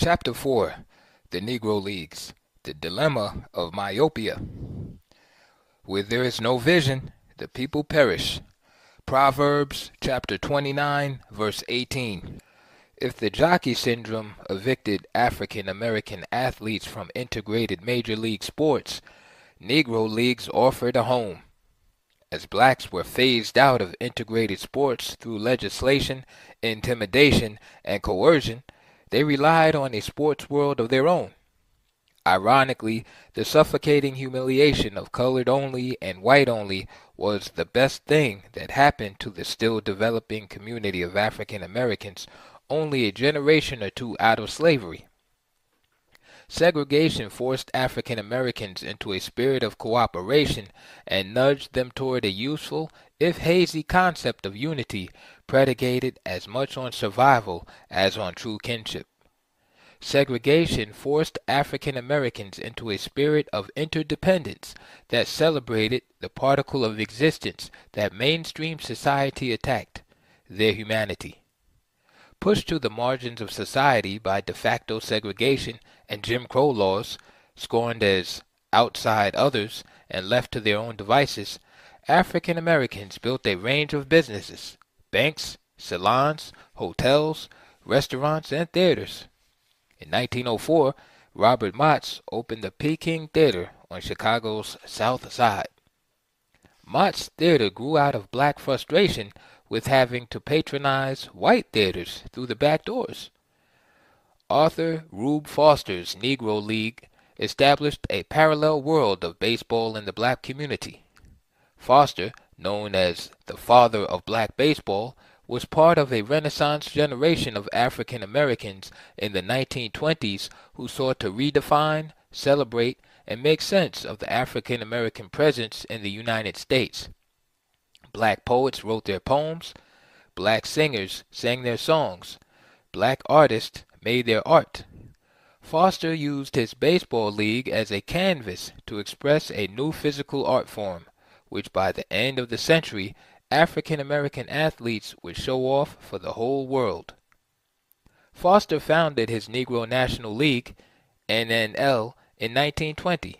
Chapter 4 The Negro Leagues The Dilemma of Myopia. Where there is no vision, the people perish. Proverbs chapter 29, verse 18. If the jockey syndrome evicted African American athletes from integrated major league sports, Negro leagues offered a home. As blacks were phased out of integrated sports through legislation, intimidation, and coercion, they relied on a sports world of their own. Ironically, the suffocating humiliation of colored only and white only was the best thing that happened to the still developing community of African Americans only a generation or two out of slavery. Segregation forced African Americans into a spirit of cooperation and nudged them toward a useful, if hazy, concept of unity predicated as much on survival as on true kinship. Segregation forced African Americans into a spirit of interdependence that celebrated the particle of existence that mainstream society attacked their humanity pushed to the margins of society by de facto segregation and Jim Crow laws, scorned as outside others and left to their own devices, African Americans built a range of businesses banks, salons, hotels, restaurants, and theaters. In 1904, Robert Motts opened the Pekin Theater on Chicago's South Side. Mott's theater grew out of black frustration with having to patronize white theaters through the back doors. Arthur Rube Foster's Negro League established a parallel world of baseball in the black community. Foster, known as the father of black baseball, was part of a Renaissance generation of African Americans in the 1920s who sought to redefine, celebrate, and make sense of the African American presence in the United States. Black poets wrote their poems, black singers sang their songs, black artists made their art. Foster used his baseball league as a canvas to express a new physical art form, which by the end of the century African American athletes would show off for the whole world. Foster founded his Negro National League, NNL, in 1920.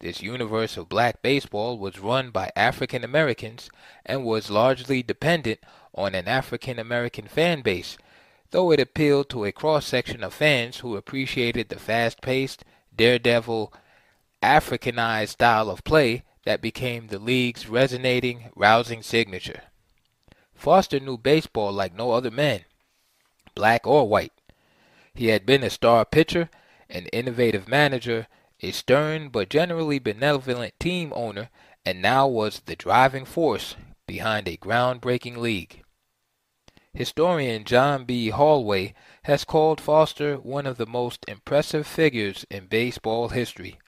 This universe of black baseball was run by African Americans and was largely dependent on an African American fan base, though it appealed to a cross section of fans who appreciated the fast paced, daredevil, Africanized style of play that became the league's resonating, rousing signature. Foster knew baseball like no other man, black or white. He had been a star pitcher, an innovative manager, a stern but generally benevolent team owner, and now was the driving force behind a groundbreaking league. Historian John B. Holway has called Foster one of the most impressive figures in baseball history.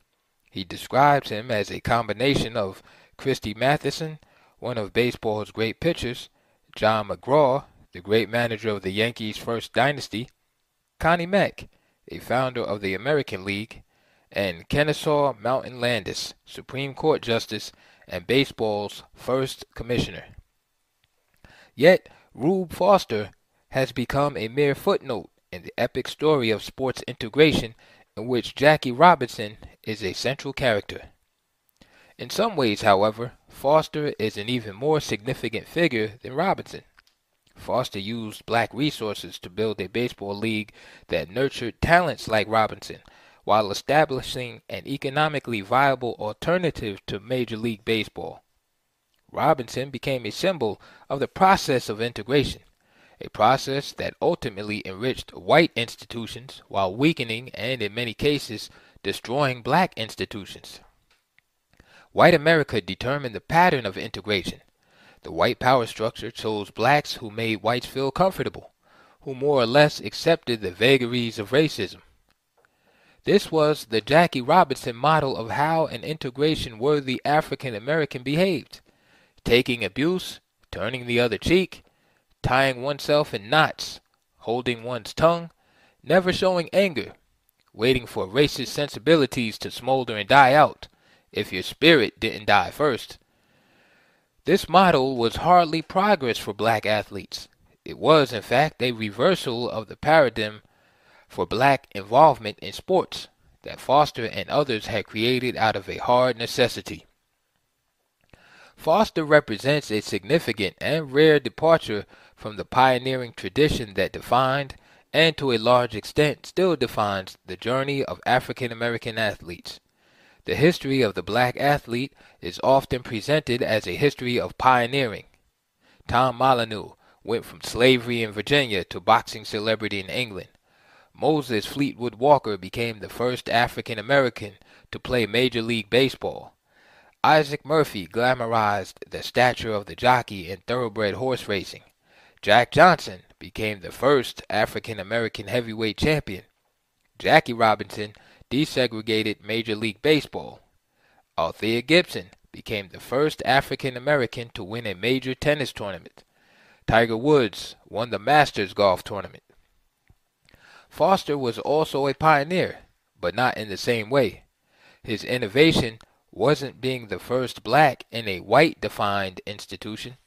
He describes him as a combination of Christy Mathewson, one of baseball's great pitchers, John McGraw, the great manager of the Yankees' first dynasty, Connie Mack, a founder of the American League, and Kenesaw Mountain Landis, Supreme Court Justice and baseball's first commissioner. Yet, Rube Foster has become a mere footnote in the epic story of sports integration in which Jackie Robinson is a central character. In some ways, however, Foster is an even more significant figure than Robinson. Foster used black resources to build a baseball league that nurtured talents like Robinson, while establishing an economically viable alternative to Major League Baseball. Robinson became a symbol of the process of integration, a process that ultimately enriched white institutions while weakening and, in many cases, destroying black institutions. White America determined the pattern of integration. The white power structure chose blacks who made whites feel comfortable, who more or less accepted the vagaries of racism. This was the Jackie Robinson model of how an integration worthy African American behaved taking abuse, turning the other cheek, tying oneself in knots, holding one's tongue, never showing anger, waiting for racist sensibilities to smolder and die out, if your spirit didn't die first. This model was hardly progress for black athletes. It was, in fact, a reversal of the paradigm for black involvement in sports that Foster and others had created out of a hard necessity. Foster represents a significant and rare departure from the pioneering tradition that defined, and to a large extent still defines, the journey of African American athletes. The history of the black athlete is often presented as a history of pioneering. Tom Molyneux went from slavery in Virginia to boxing celebrity in England. Moses Fleetwood Walker became the first African American to play Major League Baseball. Isaac Murphy glamorized the stature of the jockey in thoroughbred horse racing. Jack Johnson became the first African American heavyweight champion. Jackie Robinson desegregated Major League Baseball. Althea Gibson became the first African American to win a major tennis tournament. Tiger Woods won the Masters golf tournament. Foster was also a pioneer, but not in the same way. His innovation wasn't being the first black in a white defined institution.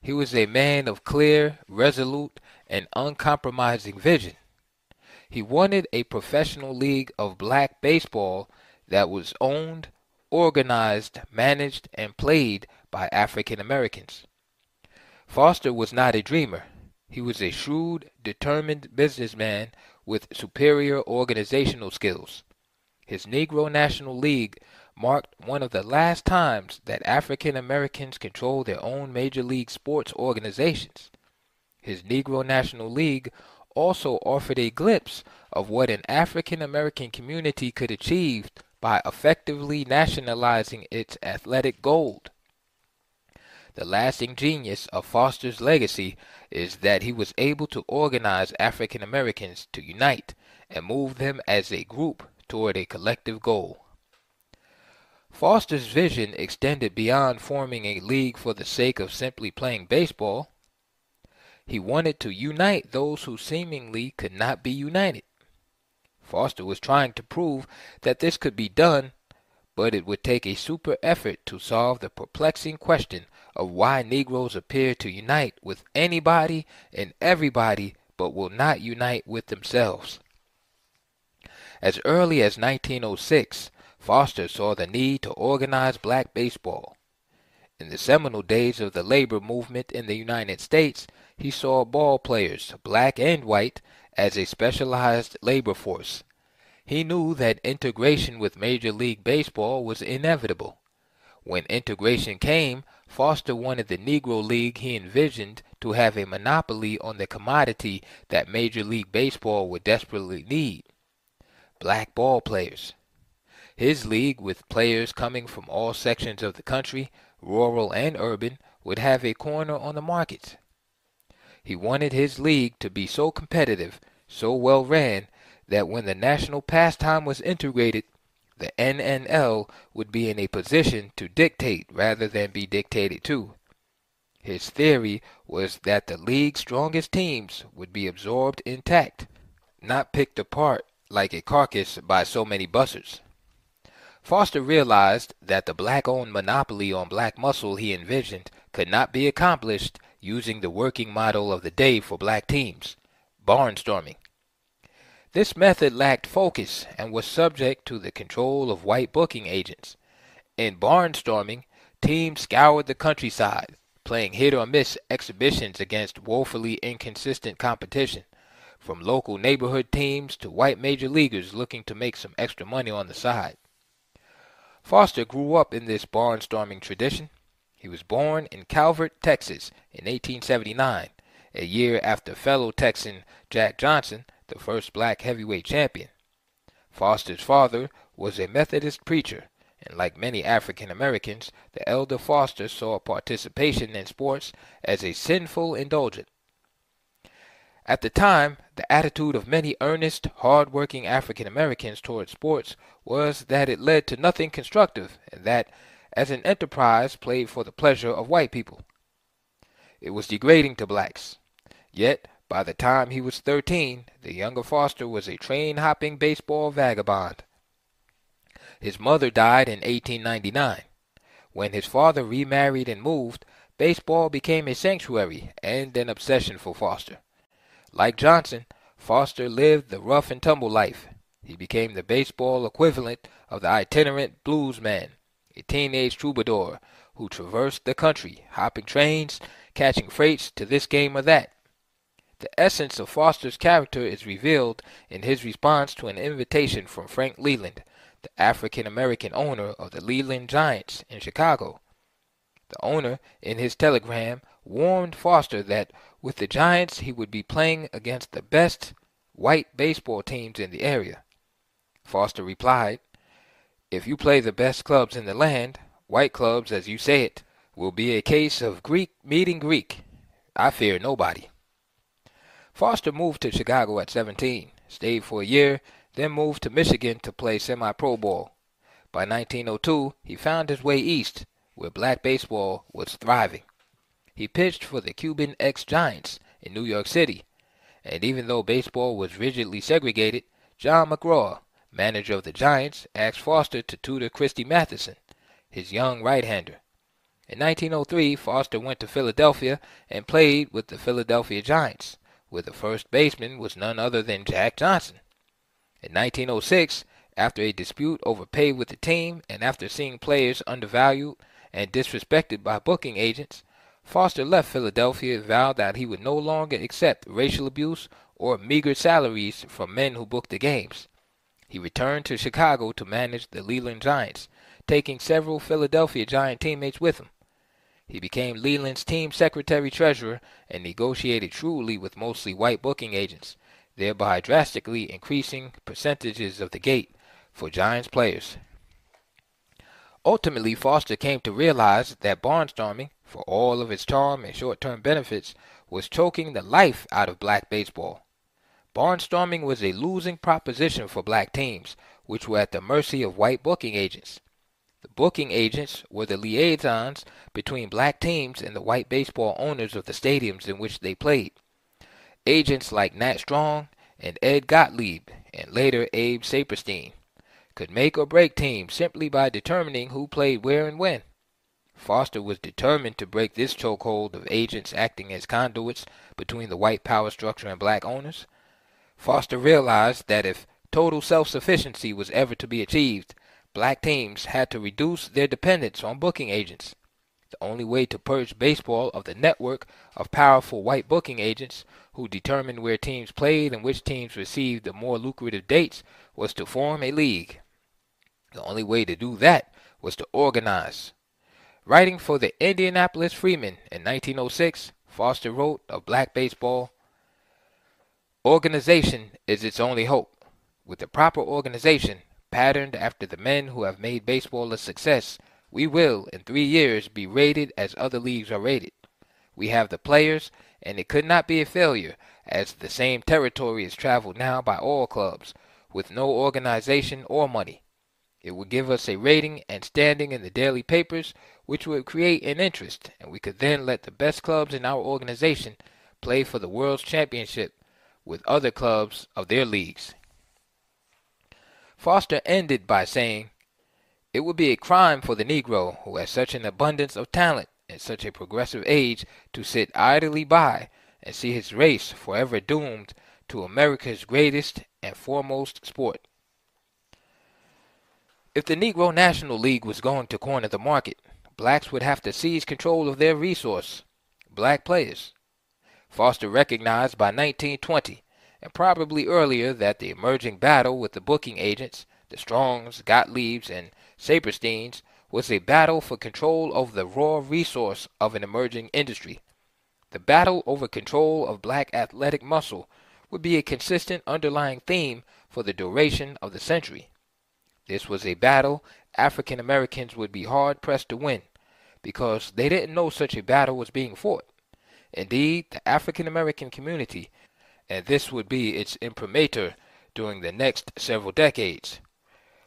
He was a man of clear, resolute, and uncompromising vision. He wanted a professional league of black baseball that was owned, organized, managed, and played by African Americans. Foster was not a dreamer. He was a shrewd, determined businessman with superior organizational skills. His Negro National League marked one of the last times that African Americans controlled their own major league sports organizations. His Negro National League also offered a glimpse of what an African American community could achieve by effectively nationalizing its athletic gold. The lasting genius of Foster's legacy is that he was able to organize African Americans to unite and move them as a group toward a collective goal. Foster's vision extended beyond forming a league for the sake of simply playing baseball. He wanted to unite those who seemingly could not be united. Foster was trying to prove that this could be done, but it would take a super effort to solve the perplexing question of why Negroes appear to unite with anybody and everybody but will not unite with themselves. As early as 1906, Foster saw the need to organize black baseball. In the seminal days of the labor movement in the United States, he saw ball players, black and white, as a specialized labor force. He knew that integration with Major League Baseball was inevitable. When integration came, Foster wanted the Negro League he envisioned to have a monopoly on the commodity that Major League Baseball would desperately need black ball players. His league, with players coming from all sections of the country, rural and urban, would have a corner on the market. He wanted his league to be so competitive, so well ran, that when the national pastime was integrated, the NNL would be in a position to dictate rather than be dictated to. His theory was that the league's strongest teams would be absorbed intact, not picked apart like a carcass by so many buzzards. Foster realized that the black owned monopoly on black muscle he envisioned could not be accomplished using the working model of the day for black teams barnstorming. This method lacked focus and was subject to the control of white booking agents. In barnstorming, teams scoured the countryside, playing hit or miss exhibitions against woefully inconsistent competition from local neighborhood teams to white major leaguers looking to make some extra money on the side. Foster grew up in this barnstorming tradition. He was born in Calvert, Texas in 1879, a year after fellow Texan Jack Johnson, the first black heavyweight champion. Foster's father was a Methodist preacher, and like many African Americans, the elder Foster saw participation in sports as a sinful indulgence. At the time, the attitude of many earnest, hard-working African Americans toward sports was that it led to nothing constructive and that, as an enterprise, played for the pleasure of white people. It was degrading to blacks. Yet, by the time he was 13, the younger Foster was a train-hopping baseball vagabond. His mother died in 1899. When his father remarried and moved, baseball became a sanctuary and an obsession for Foster. Like Johnson, Foster lived the rough and tumble life. He became the baseball equivalent of the itinerant bluesman, a teenage troubadour who traversed the country, hopping trains, catching freights to this game or that. The essence of Foster's character is revealed in his response to an invitation from Frank Leland, the African American owner of the Leland Giants in Chicago. The owner, in his telegram, warned Foster that with the Giants he would be playing against the best white baseball teams in the area. Foster replied, If you play the best clubs in the land, white clubs as you say it, will be a case of Greek meeting Greek. I fear nobody. Foster moved to Chicago at 17, stayed for a year, then moved to Michigan to play semi pro ball. By 1902, he found his way east, where black baseball was thriving. He pitched for the Cuban X-Giants in New York City, and even though baseball was rigidly segregated, John McGraw, manager of the Giants, asked Foster to tutor Christy Mathewson, his young right hander. In 1903, Foster went to Philadelphia and played with the Philadelphia Giants where the first baseman was none other than Jack Johnson. In 1906, after a dispute over pay with the team and after seeing players undervalued and disrespected by booking agents, Foster left Philadelphia and vowed that he would no longer accept racial abuse or meager salaries from men who booked the games. He returned to Chicago to manage the Leland Giants, taking several Philadelphia Giant teammates with him. He became Leland's team secretary treasurer and negotiated shrewdly with mostly white booking agents, thereby drastically increasing percentages of the gate for Giants players. Ultimately, Foster came to realize that barnstorming, for all of its charm and short term benefits, was choking the life out of black baseball. Barnstorming was a losing proposition for black teams, which were at the mercy of white booking agents. The booking agents were the liaisons between black teams and the white baseball owners of the stadiums in which they played. Agents like Nat Strong and Ed Gottlieb, and later Abe Saperstein, could make or break teams simply by determining who played where and when. Foster was determined to break this chokehold of agents acting as conduits between the white power structure and black owners. Foster realized that if total self sufficiency was ever to be achieved, black teams had to reduce their dependence on booking agents. The only way to purge baseball of the network of powerful white booking agents who determined where teams played and which teams received the more lucrative dates was to form a league. The only way to do that was to organize. Writing for the Indianapolis Freeman in 1906, Foster wrote of black baseball Organization is its only hope. With the proper organization, patterned after the men who have made baseball a success, we will, in three years, be rated as other leagues are rated. We have the players, and it could not be a failure, as the same territory is traveled now by all clubs, with no organization or money. It would give us a rating and standing in the daily papers, which would create an interest, and we could then let the best clubs in our organization play for the World's Championship with other clubs of their leagues. Foster ended by saying, It would be a crime for the Negro, who has such an abundance of talent in such a progressive age, to sit idly by and see his race forever doomed to America's greatest and foremost sport. If the Negro National League was going to corner the market, blacks would have to seize control of their resource, black players. Foster recognized by 1920 and probably earlier that the emerging battle with the booking agents, the Strongs, Gottliebs, and Sapersteins, was a battle for control over the raw resource of an emerging industry. The battle over control of black athletic muscle would be a consistent underlying theme for the duration of the century. This was a battle African Americans would be hard pressed to win because they didn't know such a battle was being fought. Indeed, the African American community and this would be its imprimatur during the next several decades,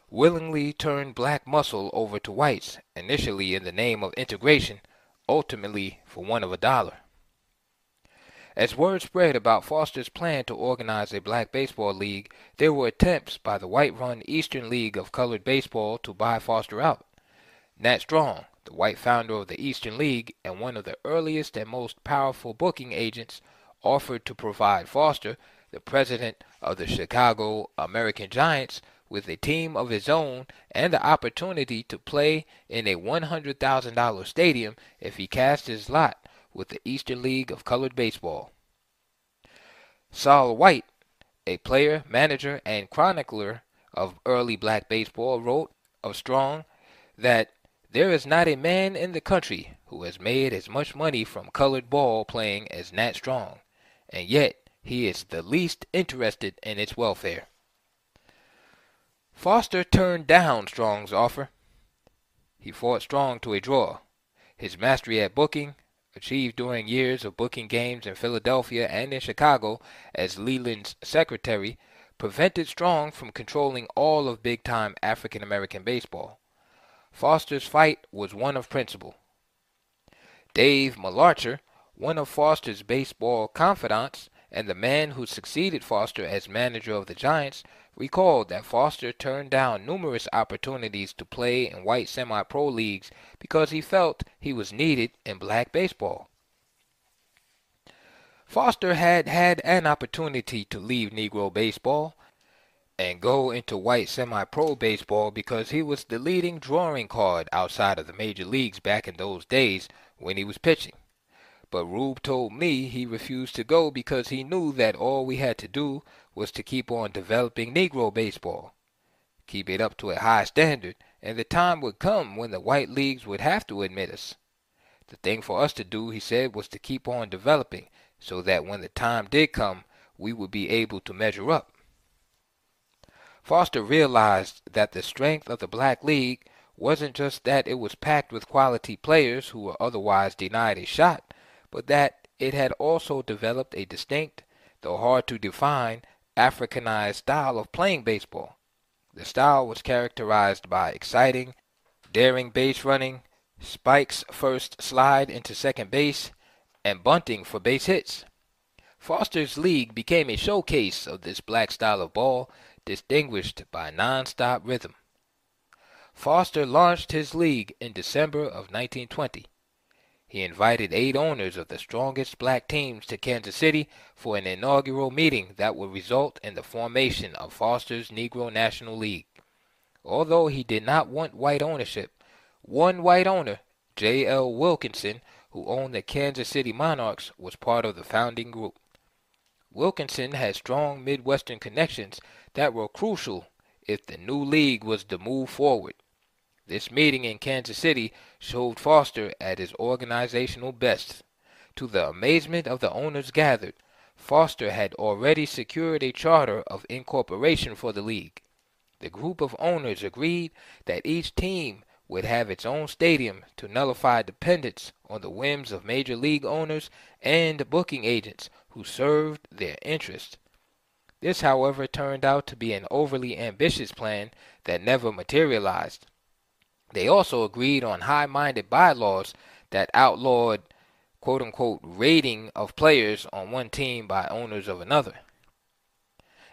willingly turned black muscle over to whites, initially in the name of integration, ultimately for one of a dollar. As word spread about Foster's plan to organize a black baseball league, there were attempts by the white run Eastern League of Colored Baseball to buy Foster out. Nat Strong, the white founder of the Eastern League and one of the earliest and most powerful booking agents, offered to provide Foster the president of the Chicago American Giants, with a team of his own and the opportunity to play in a $100,000 stadium if he cast his lot with the Eastern League of Colored Baseball. Sol White, a player, manager, and chronicler of early black baseball, wrote of Strong that there is not a man in the country who has made as much money from colored ball playing as Nat Strong, and yet he is the least interested in its welfare. Foster turned down Strong's offer. He fought Strong to a draw. His mastery at booking, achieved during years of booking games in Philadelphia and in Chicago as Leland's secretary, prevented Strong from controlling all of big time African American baseball. Foster's fight was one of principle. Dave Malarcher, one of Foster's baseball confidants and the man who succeeded Foster as manager of the Giants, recalled that Foster turned down numerous opportunities to play in white semi pro leagues because he felt he was needed in black baseball. Foster had had an opportunity to leave Negro baseball and go into white semi pro baseball because he was the leading drawing card outside of the major leagues back in those days when he was pitching. But Rube told me he refused to go because he knew that all we had to do was to keep on developing Negro baseball. Keep it up to a high standard, and the time would come when the white leagues would have to admit us. The thing for us to do, he said, was to keep on developing so that when the time did come, we would be able to measure up. Foster realized that the strength of the Black League wasn't just that it was packed with quality players who were otherwise denied a shot, but that it had also developed a distinct, though hard to define, Africanized style of playing baseball. The style was characterized by exciting, daring base running, spikes first slide into second base, and bunting for base hits. Foster's League became a showcase of this black style of ball, distinguished by non-stop rhythm. Foster launched his league in December of 1920. He invited eight owners of the strongest black teams to Kansas City for an inaugural meeting that would result in the formation of Foster's Negro National League. Although he did not want white ownership, one white owner, J. L. Wilkinson, who owned the Kansas City Monarchs, was part of the founding group. Wilkinson had strong Midwestern connections that were crucial if the new league was to move forward. This meeting in Kansas City showed Foster at his organizational best. To the amazement of the owners gathered, Foster had already secured a charter of incorporation for the league. The group of owners agreed that each team would have its own stadium to nullify dependence on the whims of major league owners and booking agents who served their interests. This, however, turned out to be an overly ambitious plan that never materialized. They also agreed on high minded bylaws that outlawed quote unquote rating of players on one team by owners of another.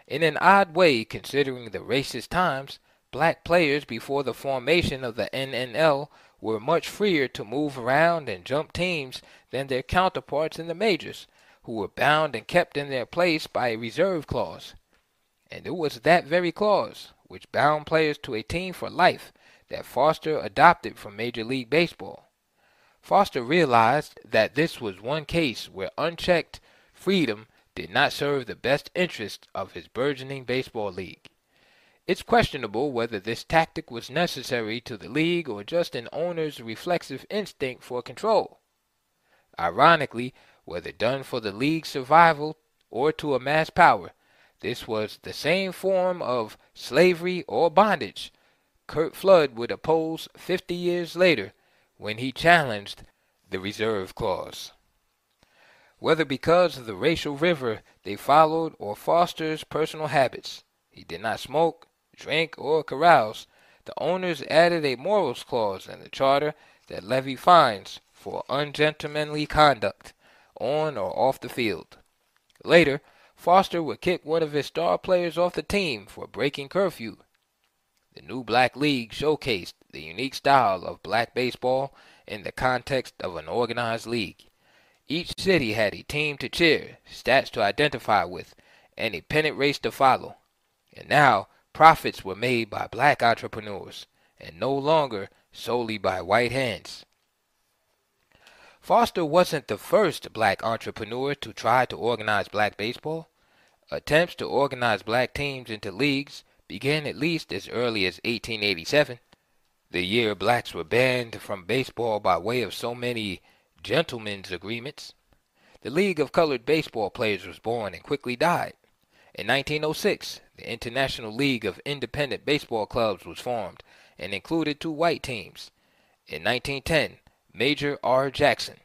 In an odd way, considering the racist times, Black players before the formation of the NNL were much freer to move around and jump teams than their counterparts in the majors, who were bound and kept in their place by a reserve clause. And it was that very clause, which bound players to a team for life, that Foster adopted from Major League Baseball. Foster realized that this was one case where unchecked freedom did not serve the best interests of his burgeoning baseball league. It's questionable whether this tactic was necessary to the league or just an owner's reflexive instinct for control. Ironically, whether done for the league's survival or to amass power, this was the same form of slavery or bondage Curt Flood would oppose 50 years later when he challenged the reserve clause. Whether because of the racial river they followed or Foster's personal habits, he did not smoke, drink, or carouse, the owners added a morals clause in the charter that levied fines for ungentlemanly conduct on or off the field. Later, Foster would kick one of his star players off the team for breaking curfew. The new Black League showcased the unique style of black baseball in the context of an organized league. Each city had a team to cheer, stats to identify with, and a pennant race to follow. And now profits were made by black entrepreneurs and no longer solely by white hands. Foster wasn't the first black entrepreneur to try to organize black baseball. Attempts to organize black teams into leagues began at least as early as 1887, the year blacks were banned from baseball by way of so many gentlemen's agreements. The League of Colored Baseball Players was born and quickly died. In 1906, the International League of Independent Baseball Clubs was formed and included two white teams. In 1910, Major R. Jackson,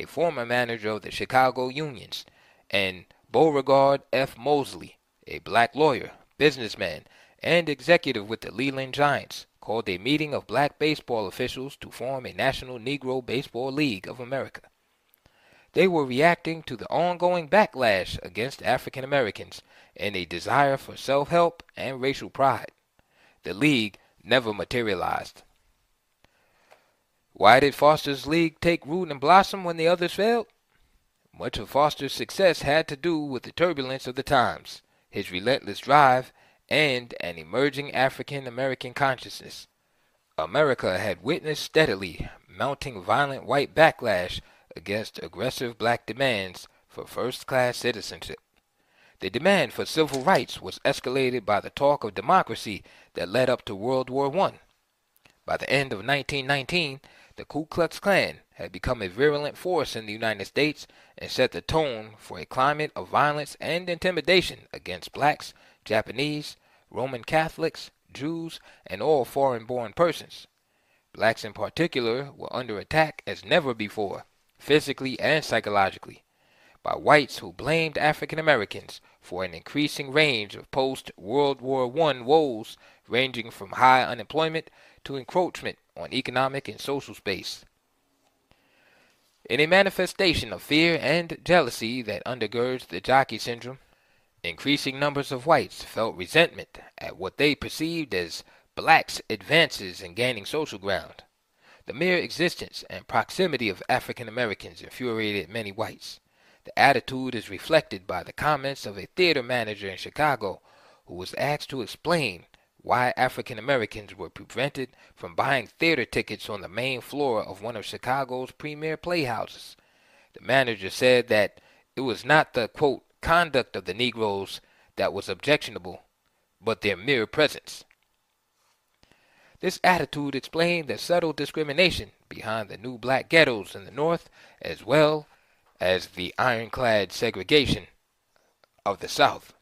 a former manager of the Chicago Unions, and Beauregard F. Moseley, a black lawyer, businessman, and executive with the Leland Giants, called a meeting of black baseball officials to form a National Negro Baseball League of America. They were reacting to the ongoing backlash against African Americans and a desire for self help and racial pride. The league never materialized. Why did Foster's League take root and blossom when the others failed? Much of Foster's success had to do with the turbulence of the times, his relentless drive, and an emerging African American consciousness. America had witnessed steadily mounting violent white backlash against aggressive black demands for first class citizenship. The demand for civil rights was escalated by the talk of democracy that led up to World War I. By the end of 1919, the Ku Klux Klan had become a virulent force in the United States and set the tone for a climate of violence and intimidation against blacks, Japanese, Roman Catholics, Jews, and all foreign born persons. Blacks in particular were under attack as never before, physically and psychologically, by whites who blamed African Americans for an increasing range of post World War I woes ranging from high unemployment to encroachment on economic and social space. In a manifestation of fear and jealousy that undergirds the jockey syndrome, increasing numbers of whites felt resentment at what they perceived as blacks' advances in gaining social ground. The mere existence and proximity of African Americans infuriated many whites. The attitude is reflected by the comments of a theater manager in Chicago who was asked to explain why African Americans were prevented from buying theater tickets on the main floor of one of Chicago's premier playhouses. The manager said that it was not the quote conduct of the Negroes that was objectionable, but their mere presence. This attitude explained the subtle discrimination behind the new black ghettos in the North, as well as the ironclad segregation of the South.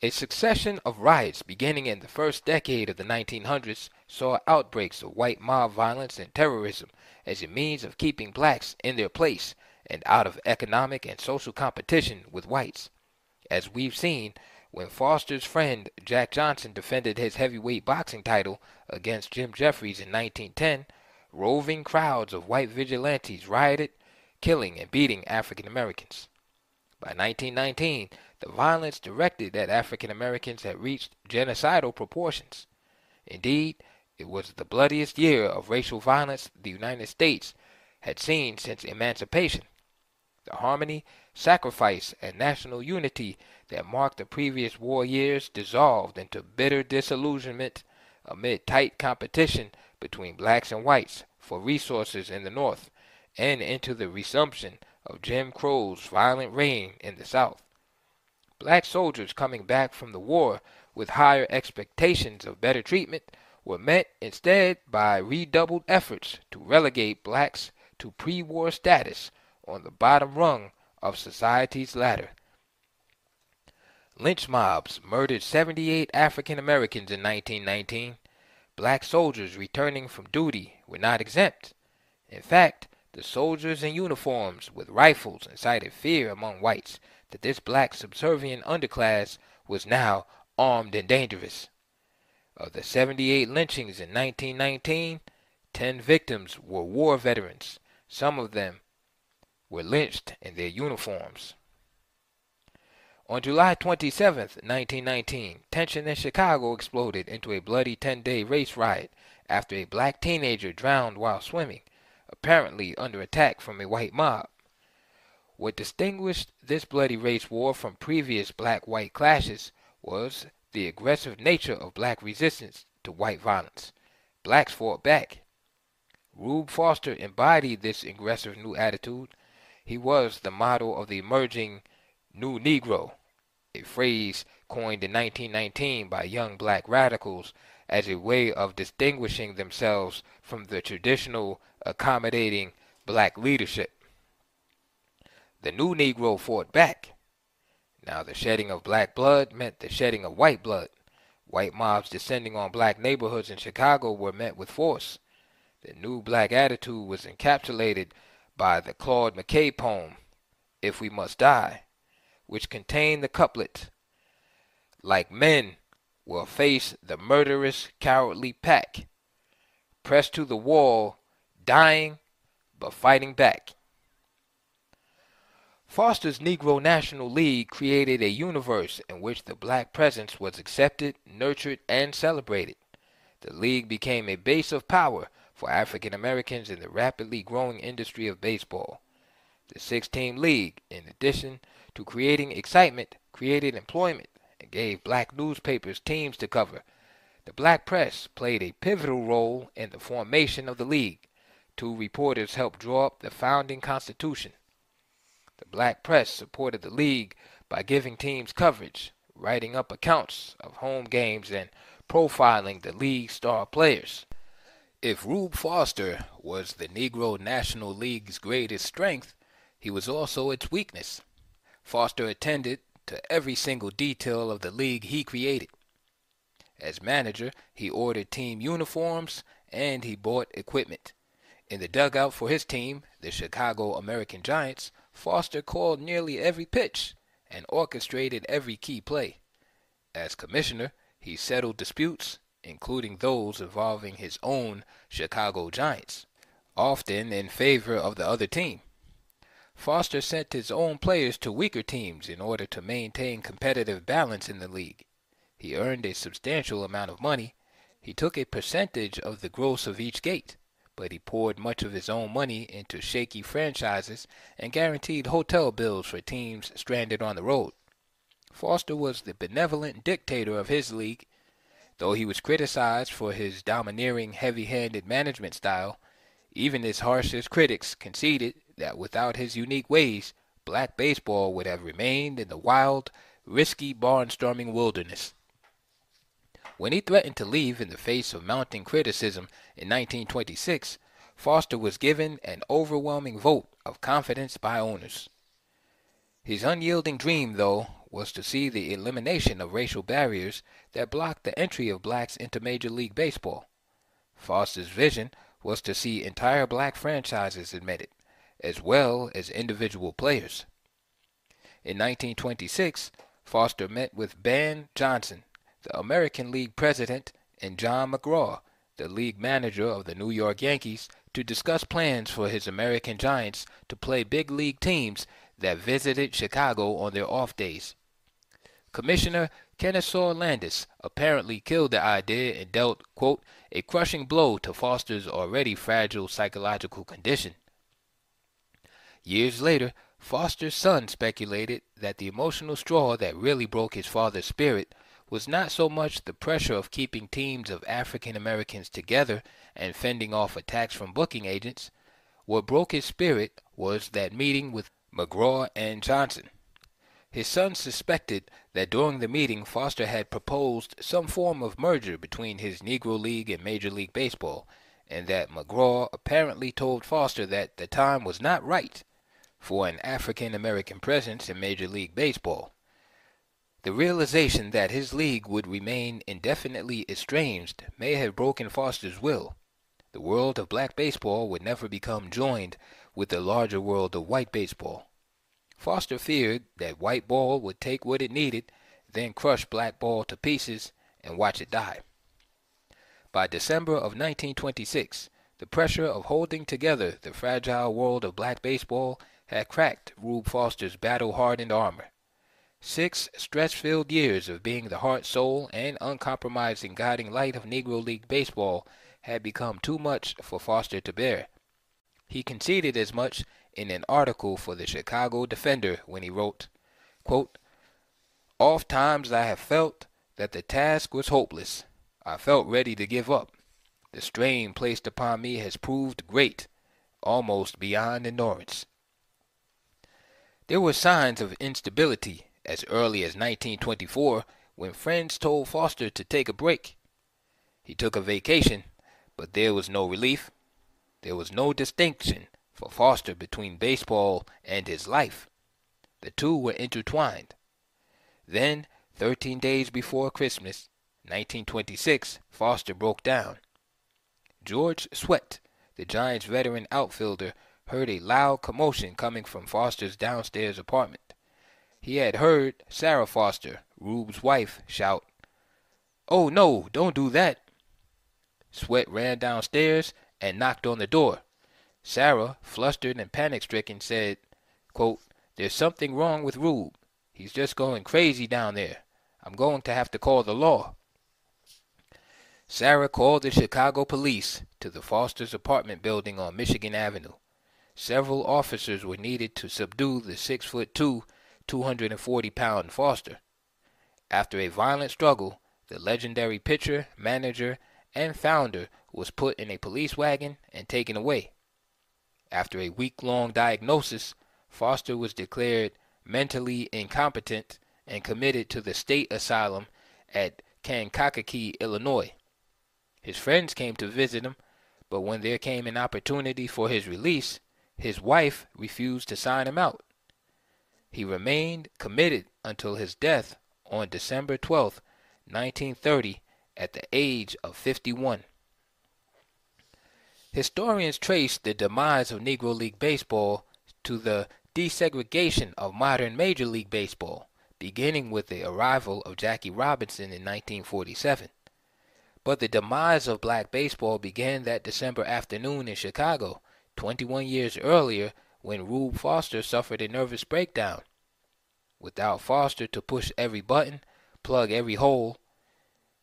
A succession of riots beginning in the first decade of the 1900s saw outbreaks of white mob violence and terrorism as a means of keeping blacks in their place and out of economic and social competition with whites. As we've seen, when Foster's friend Jack Johnson defended his heavyweight boxing title against Jim Jeffries in 1910, roving crowds of white vigilantes rioted, killing and beating African Americans. By 1919, the violence directed at African Americans had reached genocidal proportions. Indeed, it was the bloodiest year of racial violence the United States had seen since emancipation. The harmony, sacrifice, and national unity that marked the previous war years dissolved into bitter disillusionment amid tight competition between blacks and whites for resources in the North and into the resumption of Jim Crow's violent reign in the South. Black soldiers coming back from the war with higher expectations of better treatment were met instead by redoubled efforts to relegate blacks to pre war status on the bottom rung of society's ladder. Lynch mobs murdered 78 African Americans in 1919. Black soldiers returning from duty were not exempt. In fact, the soldiers in uniforms with rifles incited fear among whites that this black subservient underclass was now armed and dangerous. Of the 78 lynchings in 1919, 10 victims were war veterans. Some of them were lynched in their uniforms. On July 27, 1919, tension in Chicago exploded into a bloody 10 day race riot after a black teenager drowned while swimming, apparently under attack from a white mob. What distinguished this bloody race war from previous black-white clashes was the aggressive nature of black resistance to white violence. Blacks fought back. Rube Foster embodied this aggressive new attitude. He was the model of the emerging new Negro, a phrase coined in 1919 by young black radicals as a way of distinguishing themselves from the traditional accommodating black leadership. The new Negro fought back. Now, the shedding of black blood meant the shedding of white blood. White mobs descending on black neighborhoods in Chicago were met with force. The new black attitude was encapsulated by the Claude McKay poem, If We Must Die, which contained the couplet, Like men will face the murderous, cowardly pack, pressed to the wall, dying, but fighting back. Foster's Negro National League created a universe in which the black presence was accepted, nurtured, and celebrated. The league became a base of power for African Americans in the rapidly growing industry of baseball. The six team league, in addition to creating excitement, created employment and gave black newspapers teams to cover. The black press played a pivotal role in the formation of the league. Two reporters helped draw up the founding constitution. The black press supported the league by giving teams coverage, writing up accounts of home games, and profiling the league star players. If Rube Foster was the Negro National League's greatest strength, he was also its weakness. Foster attended to every single detail of the league he created. As manager, he ordered team uniforms and he bought equipment. In the dugout for his team, the Chicago American Giants, Foster called nearly every pitch and orchestrated every key play. As commissioner, he settled disputes, including those involving his own Chicago Giants, often in favor of the other team. Foster sent his own players to weaker teams in order to maintain competitive balance in the league. He earned a substantial amount of money. He took a percentage of the gross of each gate but he poured much of his own money into shaky franchises and guaranteed hotel bills for teams stranded on the road. Foster was the benevolent dictator of his league. Though he was criticized for his domineering, heavy handed management style, even his harshest critics conceded that without his unique ways, black baseball would have remained in the wild, risky barnstorming wilderness. When he threatened to leave in the face of mounting criticism in 1926, Foster was given an overwhelming vote of confidence by owners. His unyielding dream, though, was to see the elimination of racial barriers that blocked the entry of blacks into Major League Baseball. Foster's vision was to see entire black franchises admitted, as well as individual players. In 1926, Foster met with Ban Johnson, the American League president, and John McGraw, the league manager of the New York Yankees, to discuss plans for his American Giants to play big league teams that visited Chicago on their off days. Commissioner Kenesaw Landis apparently killed the idea and dealt, quote, a crushing blow to Foster's already fragile psychological condition. Years later, Foster's son speculated that the emotional straw that really broke his father's spirit was not so much the pressure of keeping teams of African Americans together and fending off attacks from booking agents. What broke his spirit was that meeting with McGraw and Johnson. His son suspected that during the meeting Foster had proposed some form of merger between his Negro League and Major League Baseball, and that McGraw apparently told Foster that the time was not right for an African American presence in Major League Baseball. The realization that his league would remain indefinitely estranged may have broken Foster's will. The world of black baseball would never become joined with the larger world of white baseball. Foster feared that white ball would take what it needed, then crush black ball to pieces and watch it die. By December of 1926, the pressure of holding together the fragile world of black baseball had cracked Rube Foster's battle hardened armor. Six stress-filled years of being the heart, soul, and uncompromising guiding light of Negro League baseball had become too much for Foster to bear. He conceded as much in an article for the Chicago Defender when he wrote, quote, Oft times I have felt that the task was hopeless. I felt ready to give up. The strain placed upon me has proved great, almost beyond endurance. There were signs of instability as early as 1924 when friends told Foster to take a break. He took a vacation, but there was no relief. There was no distinction for Foster between baseball and his life. The two were intertwined. Then, 13 days before Christmas, 1926, Foster broke down. George Sweatt, the Giants' veteran outfielder, heard a loud commotion coming from Foster's downstairs apartment. He had heard Sarah Foster, Rube's wife, shout, Oh, no, don't do that. Sweatt ran downstairs and knocked on the door. Sarah, flustered and panic stricken, said, quote, There's something wrong with Rube. He's just going crazy down there. I'm going to have to call the law. Sarah called the Chicago police to the Foster's apartment building on Michigan Avenue. Several officers were needed to subdue the six foot two, 240 pound Foster. After a violent struggle, the legendary pitcher, manager, and founder was put in a police wagon and taken away. After a week long diagnosis, Foster was declared mentally incompetent and committed to the state asylum at Kankakee, Illinois. His friends came to visit him, but when there came an opportunity for his release, his wife refused to sign him out. He remained committed until his death on December 12, 1930, at the age of 51. Historians trace the demise of Negro League Baseball to the desegregation of modern Major League Baseball, beginning with the arrival of Jackie Robinson in 1947. But the demise of black baseball began that December afternoon in Chicago, 21 years earlier, when Rube Foster suffered a nervous breakdown. Without Foster to push every button, plug every hole,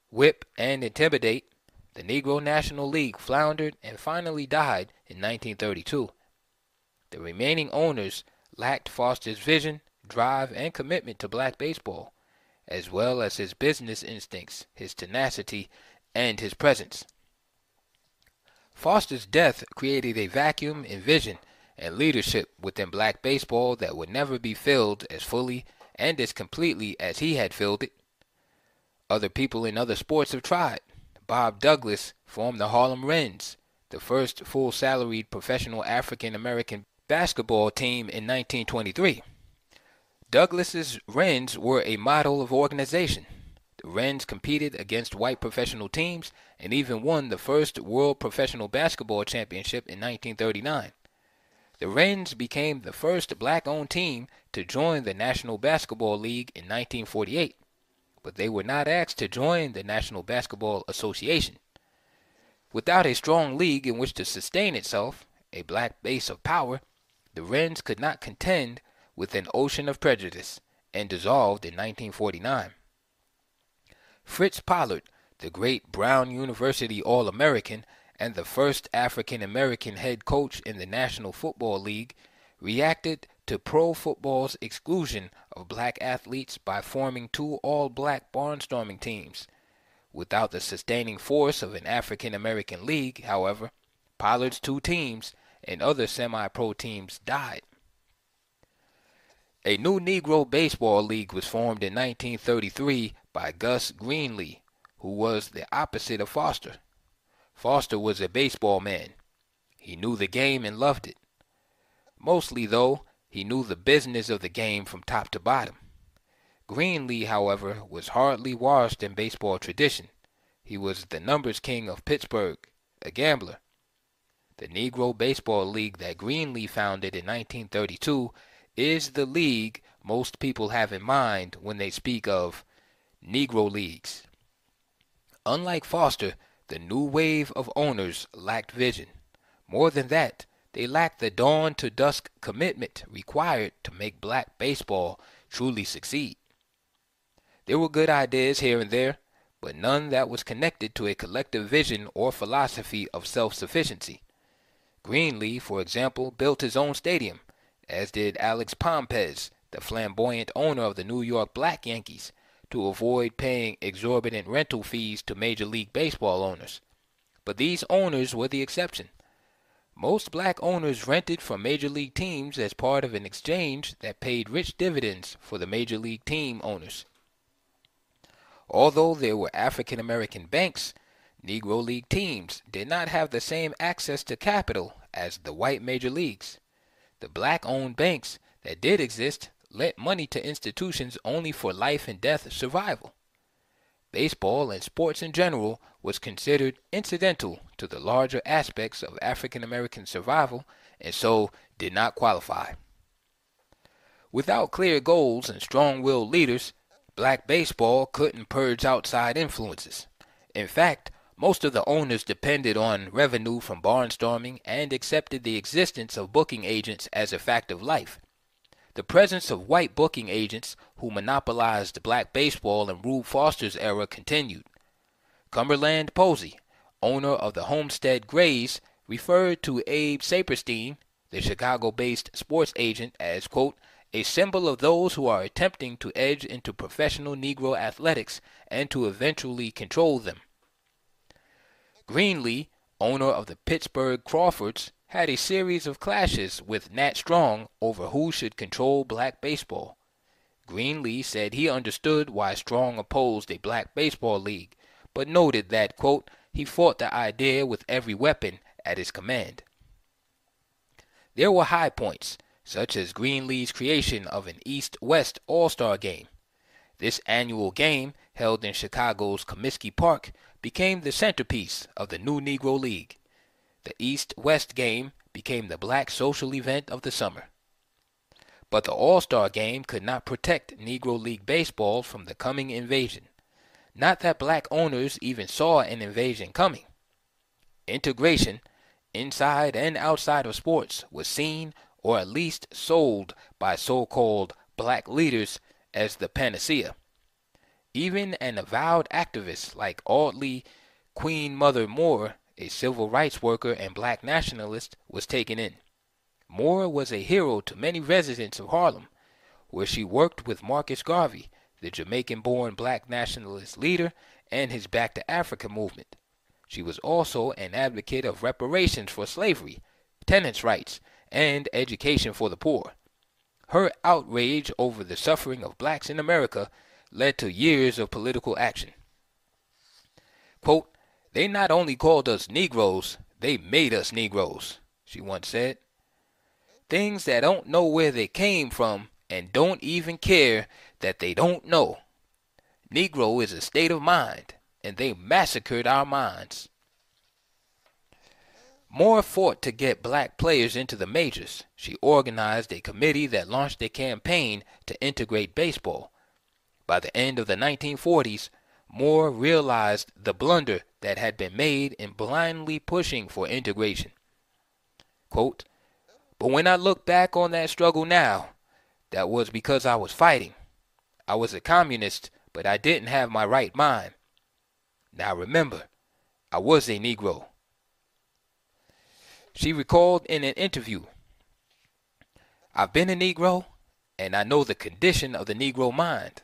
whip, and intimidate, the Negro National League floundered and finally died in 1932. The remaining owners lacked Foster's vision, drive, and commitment to black baseball, as well as his business instincts, his tenacity, and his presence. Foster's death created a vacuum in vision and leadership within black baseball that would never be filled as fully and as completely as he had filled it. Other people in other sports have tried. Bob Douglas formed the Harlem Rens, the first full salaried professional African American basketball team in 1923. Douglas's Rens were a model of organization. The Rens competed against white professional teams and even won the first World Professional Basketball Championship in 1939. The Rens became the first black owned team to join the National Basketball League in 1948 but they were not asked to join the National Basketball Association. Without a strong league in which to sustain itself, a black base of power, the Rens could not contend with an ocean of prejudice and dissolved in 1949. Fritz Pollard, the great Brown University All American and the first African American head coach in the National Football League, reacted to pro football's exclusion of black athletes by forming two all black barnstorming teams. Without the sustaining force of an African American league, however, Pollard's two teams and other semi pro teams died. A new Negro Baseball League was formed in 1933 by Gus Greenlee, who was the opposite of Foster. Foster was a baseball man. He knew the game and loved it. Mostly, though, he knew the business of the game from top to bottom. Greenlee, however, was hardly washed in baseball tradition. He was the numbers king of Pittsburgh, a gambler. The Negro Baseball League that Greenlee founded in 1932 is the league most people have in mind when they speak of Negro leagues. Unlike Foster, the new wave of owners lacked vision. More than that, they lacked the dawn to dusk commitment required to make black baseball truly succeed. There were good ideas here and there, but none that was connected to a collective vision or philosophy of self sufficiency. Greenlee, for example, built his own stadium, as did Alex Pompez, the flamboyant owner of the New York Black Yankees, to avoid paying exorbitant rental fees to Major League Baseball owners. But these owners were the exception. Most black owners rented from major league teams as part of an exchange that paid rich dividends for the major league team owners. Although there were African American banks, Negro League teams did not have the same access to capital as the white major leagues. The black owned banks that did exist lent money to institutions only for life and death survival. Baseball and sports in general was considered incidental to the larger aspects of African American survival and so did not qualify. Without clear goals and strong willed leaders, black baseball couldn't purge outside influences. In fact, most of the owners depended on revenue from barnstorming and accepted the existence of booking agents as a fact of life. The presence of white booking agents who monopolized black baseball in Rube Foster's era continued. Cumberland Posey, owner of the Homestead Grays, referred to Abe Saperstein, the Chicago based sports agent, as, quote, a symbol of those who are attempting to edge into professional Negro athletics and to eventually control them. Greenlee, owner of the Pittsburgh Crawfords, had a series of clashes with Nat Strong over who should control black baseball. Greenlee said he understood why Strong opposed a black baseball league, but noted that, quote, he fought the idea with every weapon at his command. There were high points, such as Greenlee's creation of an East West All Star game. This annual game, held in Chicago's Comiskey Park, became the centerpiece of the new Negro League. The East West game became the black social event of the summer. But the All Star game could not protect Negro League baseball from the coming invasion. Not that black owners even saw an invasion coming. Integration, inside and outside of sports, was seen or at least sold by so called black leaders as the panacea. Even an avowed activist like Audley Queen Mother Moore, a civil rights worker and black nationalist, was taken in. Moore was a hero to many residents of Harlem, where she worked with Marcus Garvey, the Jamaican born black nationalist leader, and his Back to Africa movement. She was also an advocate of reparations for slavery, tenants' rights, and education for the poor. Her outrage over the suffering of blacks in America led to years of political action. Quote, they not only called us Negroes, they made us Negroes, she once said. Things that don't know where they came from and don't even care that they don't know. Negro is a state of mind, and they massacred our minds. Moore fought to get black players into the majors. She organized a committee that launched a campaign to integrate baseball. By the end of the 1940s, Moore realized the blunder that had been made in blindly pushing for integration. Quote, but when I look back on that struggle now, that was because I was fighting. I was a communist, but I didn't have my right mind. Now remember, I was a Negro. She recalled in an interview I've been a Negro, and I know the condition of the Negro mind.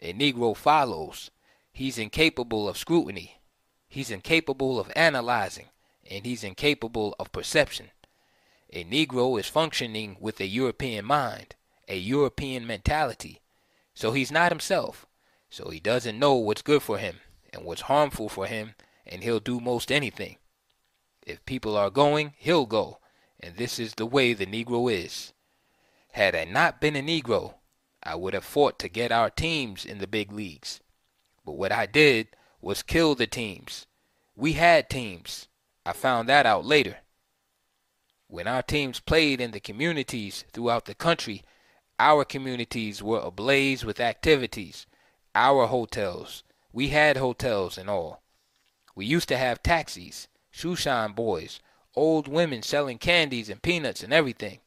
A Negro follows. He's incapable of scrutiny. He's incapable of analyzing. And he's incapable of perception. A Negro is functioning with a European mind, a European mentality. So he's not himself. So he doesn't know what's good for him and what's harmful for him, and he'll do most anything. If people are going, he'll go. And this is the way the Negro is. Had I not been a Negro, I would have fought to get our teams in the big leagues. But what I did was kill the teams. We had teams. I found that out later. When our teams played in the communities throughout the country, our communities were ablaze with activities. Our hotels. We had hotels and all. We used to have taxis, shoeshine boys, old women selling candies and peanuts and everything.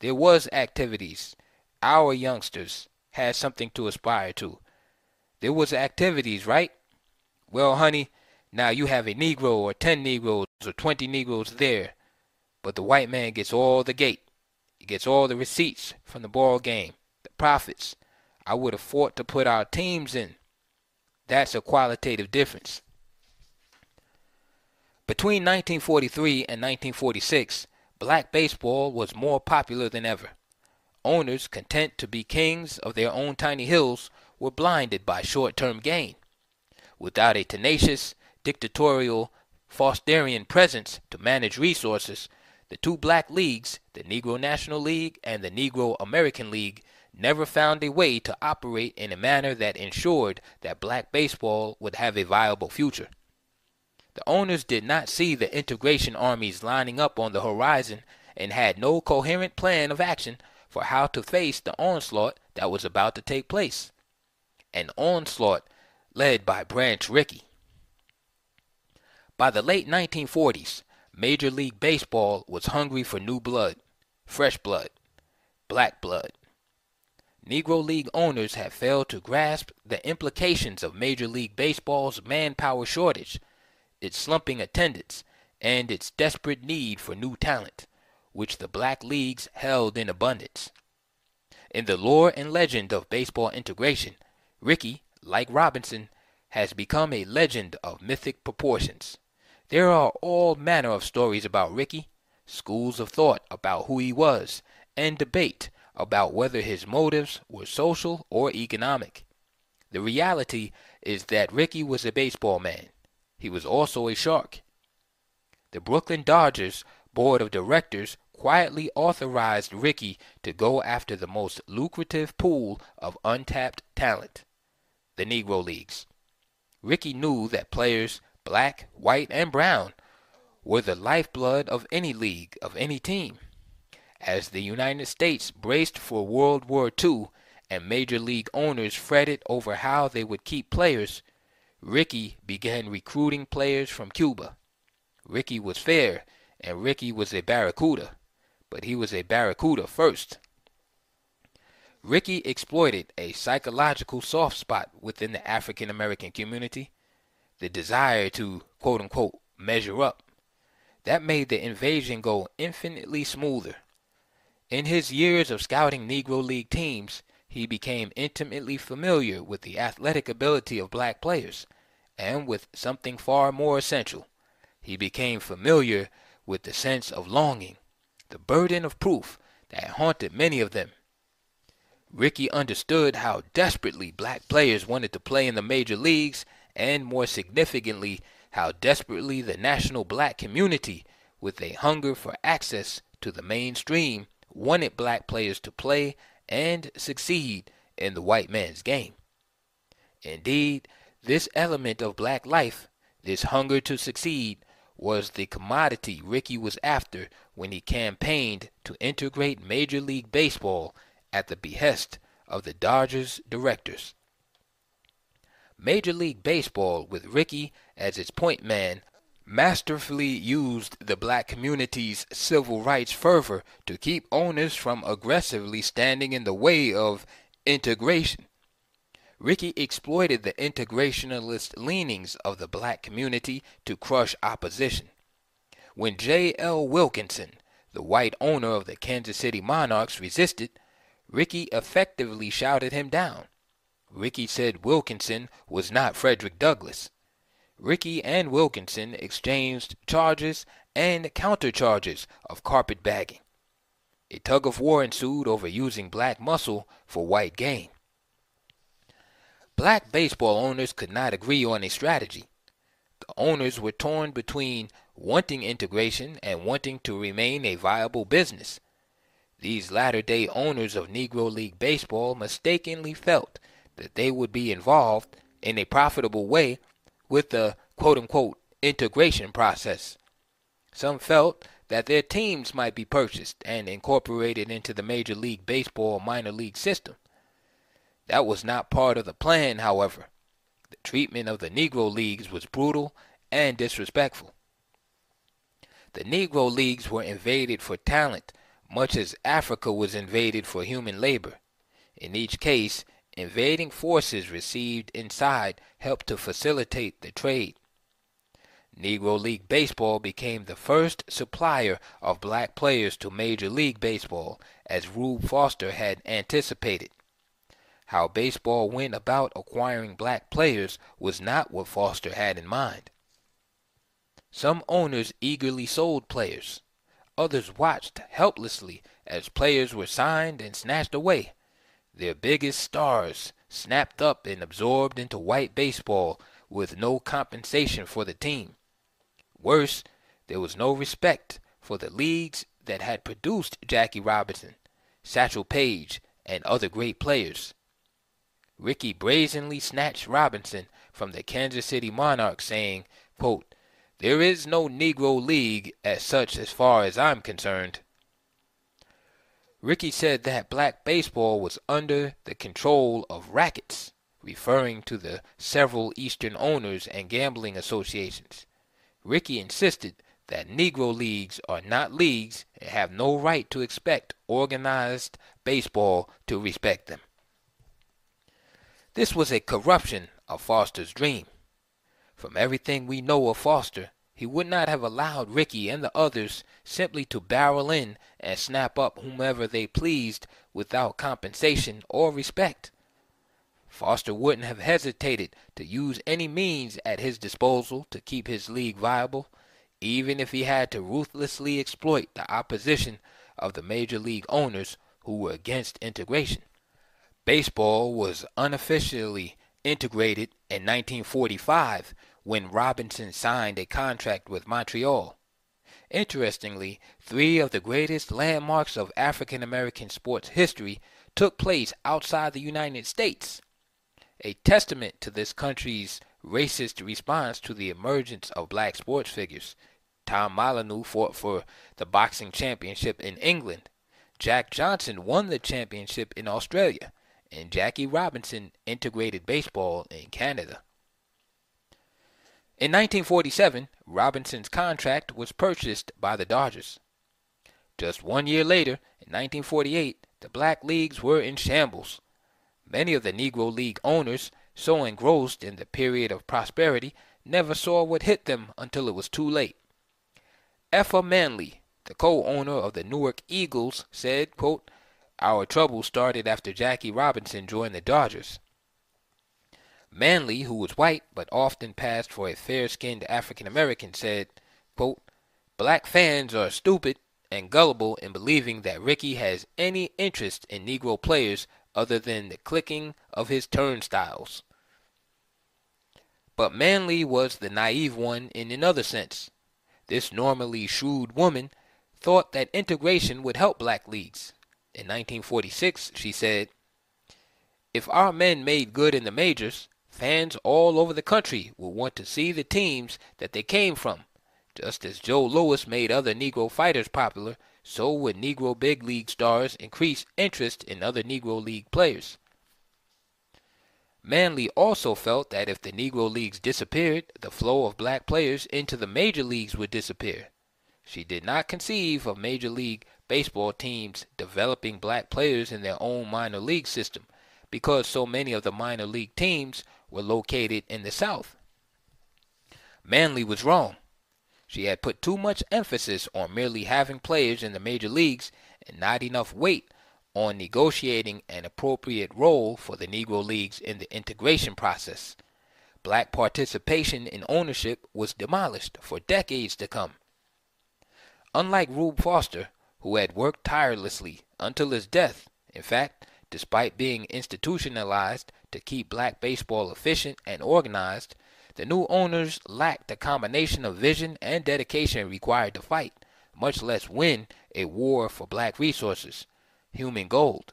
There was activities our youngsters had something to aspire to. There was activities, right? Well, honey, now you have a Negro or ten Negroes or twenty Negroes there, but the white man gets all the gate. He gets all the receipts from the ball game, the profits. I would have fought to put our teams in. That's a qualitative difference. Between 1943 and 1946, black baseball was more popular than ever. Owners, content to be kings of their own tiny hills, were blinded by short term gain. Without a tenacious, dictatorial, Fosterian presence to manage resources, the two black leagues, the Negro National League and the Negro American League, never found a way to operate in a manner that ensured that black baseball would have a viable future. The owners did not see the integration armies lining up on the horizon and had no coherent plan of action for how to face the onslaught that was about to take place. An onslaught led by Branch Rickey. By the late 1940s, Major League Baseball was hungry for new blood, fresh blood, black blood. Negro League owners had failed to grasp the implications of Major League Baseball's manpower shortage its slumping attendance, and its desperate need for new talent, which the black leagues held in abundance. In the lore and legend of baseball integration, Rickey, like Robinson, has become a legend of mythic proportions. There are all manner of stories about Rickey, schools of thought about who he was, and debate about whether his motives were social or economic. The reality is that Rickey was a baseball man, he was also a shark. The Brooklyn Dodgers board of directors quietly authorized Rickey to go after the most lucrative pool of untapped talent, the Negro Leagues. Rickey knew that players, black, white, and brown, were the lifeblood of any league, of any team. As the United States braced for World War II and major league owners fretted over how they would keep players, Rickey began recruiting players from Cuba. Rickey was fair, and Rickey was a barracuda, but he was a barracuda first. Rickey exploited a psychological soft spot within the African American community, the desire to quote unquote measure up. That made the invasion go infinitely smoother. In his years of scouting Negro League teams, he became intimately familiar with the athletic ability of black players, and with something far more essential. He became familiar with the sense of longing, the burden of proof that haunted many of them. Rickey understood how desperately black players wanted to play in the major leagues, and more significantly, how desperately the national black community, with a hunger for access to the mainstream, wanted black players to play and succeed in the white man's game. Indeed, this element of black life, this hunger to succeed, was the commodity Rickey was after when he campaigned to integrate Major League Baseball at the behest of the Dodgers directors. Major League Baseball, with Rickey as its point man, masterfully used the black community's civil rights fervor to keep owners from aggressively standing in the way of integration. Rickey exploited the integrationalist leanings of the black community to crush opposition. When J. L. Wilkinson, the white owner of the Kansas City Monarchs, resisted, Rickey effectively shouted him down. Rickey said Wilkinson was not Frederick Douglass. Rickey and Wilkinson exchanged charges and countercharges of carpetbagging. A tug of war ensued over using black muscle for white gain. Black baseball owners could not agree on a strategy. The owners were torn between wanting integration and wanting to remain a viable business. These latter day owners of Negro League Baseball mistakenly felt that they would be involved in a profitable way with the quote unquote integration process. Some felt that their teams might be purchased and incorporated into the Major League Baseball minor league system. That was not part of the plan, however. The treatment of the Negro Leagues was brutal and disrespectful. The Negro Leagues were invaded for talent, much as Africa was invaded for human labor. In each case, invading forces received inside helped to facilitate the trade. Negro League Baseball became the first supplier of black players to Major League Baseball, as Rube Foster had anticipated. How baseball went about acquiring black players was not what Foster had in mind. Some owners eagerly sold players. Others watched helplessly as players were signed and snatched away. Their biggest stars snapped up and absorbed into white baseball with no compensation for the team. Worse, there was no respect for the leagues that had produced Jackie Robinson, Satchel Paige, and other great players. Rickey brazenly snatched Robinson from the Kansas City Monarchs, saying, quote, There is no Negro League as such as far as I'm concerned. Rickey said that black baseball was under the control of rackets, referring to the several Eastern owners and gambling associations. Rickey insisted that Negro leagues are not leagues and have no right to expect organized baseball to respect them. This was a corruption of Foster's dream. From everything we know of Foster, he would not have allowed Rickey and the others simply to barrel in and snap up whomever they pleased without compensation or respect. Foster wouldn't have hesitated to use any means at his disposal to keep his league viable, even if he had to ruthlessly exploit the opposition of the major league owners who were against integration. Baseball was unofficially integrated in 1945 when Robinson signed a contract with Montreal. Interestingly, three of the greatest landmarks of African American sports history took place outside the United States a testament to this country's racist response to the emergence of black sports figures. Tom Molineaux fought for the boxing championship in England. Jack Johnson won the championship in Australia. And Jackie Robinson integrated baseball in Canada. In 1947, Robinson's contract was purchased by the Dodgers. Just one year later, in 1948, the black leagues were in shambles. Many of the Negro League owners, so engrossed in the period of prosperity, never saw what hit them until it was too late. Effa Manley, the co-owner of the Newark Eagles, said, quote, Our trouble started after Jackie Robinson joined the Dodgers. Manley, who was white but often passed for a fair-skinned African American, said, quote, Black fans are stupid and gullible in believing that Rickey has any interest in Negro players other than the clicking of his turnstiles. But Manley was the naive one in another sense. This normally shrewd woman thought that integration would help black leagues. In 1946, she said, If our men made good in the majors, fans all over the country would want to see the teams that they came from. Just as Joe Louis made other Negro fighters popular, so would Negro big league stars increase interest in other Negro League players. Manley also felt that if the Negro Leagues disappeared, the flow of black players into the major leagues would disappear. She did not conceive of Major League Baseball teams developing black players in their own minor league system because so many of the minor league teams were located in the South. Manley was wrong. She had put too much emphasis on merely having players in the major leagues and not enough weight on negotiating an appropriate role for the Negro Leagues in the integration process. Black participation in ownership was demolished for decades to come. Unlike Rube Foster, who had worked tirelessly until his death, in fact, despite being institutionalized to keep black baseball efficient and organized, the new owners lacked the combination of vision and dedication required to fight, much less win, a war for black resources, human gold.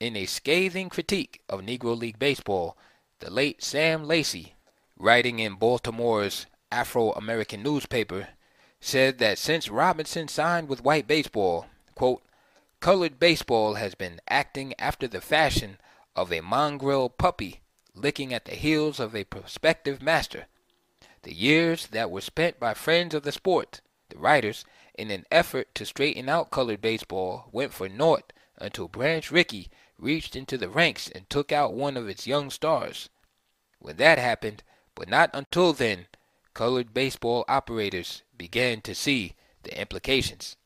In a scathing critique of Negro League Baseball, the late Sam Lacy, writing in Baltimore's Afro American newspaper, said that since Robinson signed with white baseball, quote, colored baseball has been acting after the fashion of a mongrel puppy licking at the heels of a prospective master. The years that were spent by friends of the sport, the writers, in an effort to straighten out colored baseball went for naught until Branch Rickey reached into the ranks and took out one of its young stars. When that happened, but not until then, colored baseball operators began to see the implications.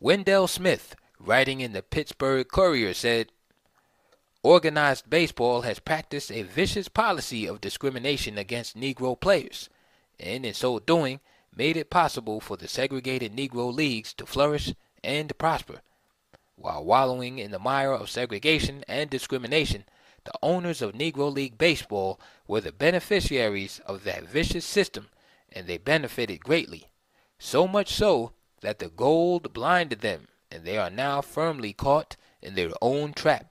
Wendell Smith, writing in the Pittsburgh Courier, said, Organized baseball has practiced a vicious policy of discrimination against Negro players, and in so doing, made it possible for the segregated Negro leagues to flourish and prosper. While wallowing in the mire of segregation and discrimination, the owners of Negro League Baseball were the beneficiaries of that vicious system, and they benefited greatly. So much so that the gold blinded them, and they are now firmly caught in their own trap.